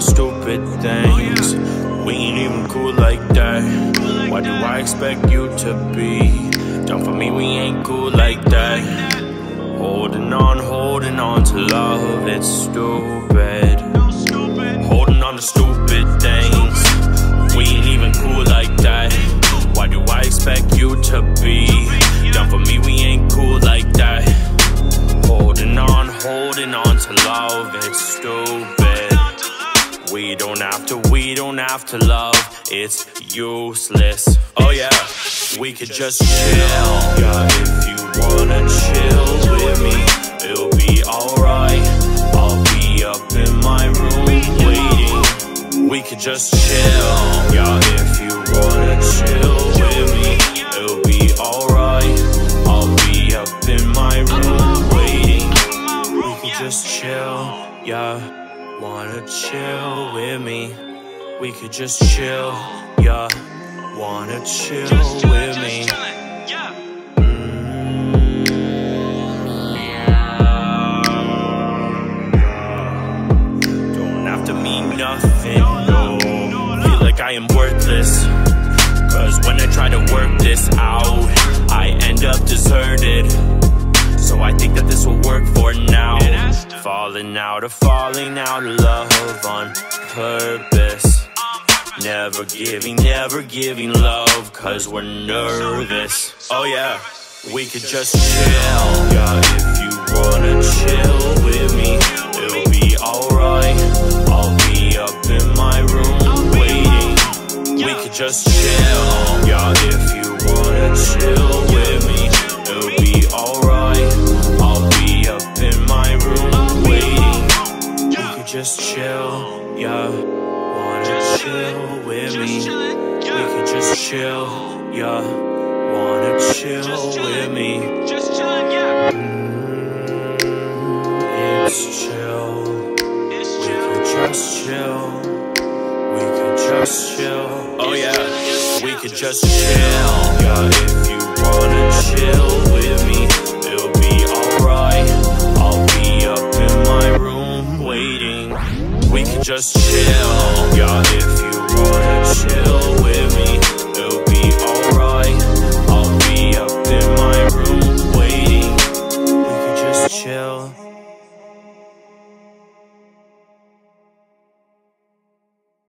stupid things. We ain't even cool like that. Why do I expect you to be? Down for me, we ain't cool like that. Holding on, holding on to love, it's stupid. Holding on to stupid things. We ain't even cool like that. Why do I expect you to be? Down for me, we ain't cool like that. Holding on, holding on to love, it's stupid. We don't have to, we don't have to love, it's useless. Oh yeah, we could just chill. Yeah, if you wanna chill with me, it'll be alright. I'll be up in my room waiting. We could just chill. Yeah, if you wanna chill with me, it'll be alright. I'll be up in my room waiting. We could just chill. Yeah, wanna chill with me. We could just chill. Yeah, wanna chill with me. Mm. Don't have to mean nothing, no. Feel like I am worthless. Cause when I try to work this out, I end up deserted. So I think that this will work for now. Falling out of falling out of love on purpose. Never giving, never giving love, cause we're nervous. Oh yeah, we could just chill. Yeah, if you wanna chill with me, it'll be alright. I'll be up in my room waiting. We could just chill. Yeah, if you wanna chill just chill. Yeah, wanna chill with me. We could just chill. Yeah, wanna chill with me. Just chillin', yeah. Mm, it's chill. It's We chill. could just chill. We could just chill. Oh yeah, we could just chill. Yeah, if you wanna chill with me, just chill. Y'all, if you wanna chill with me.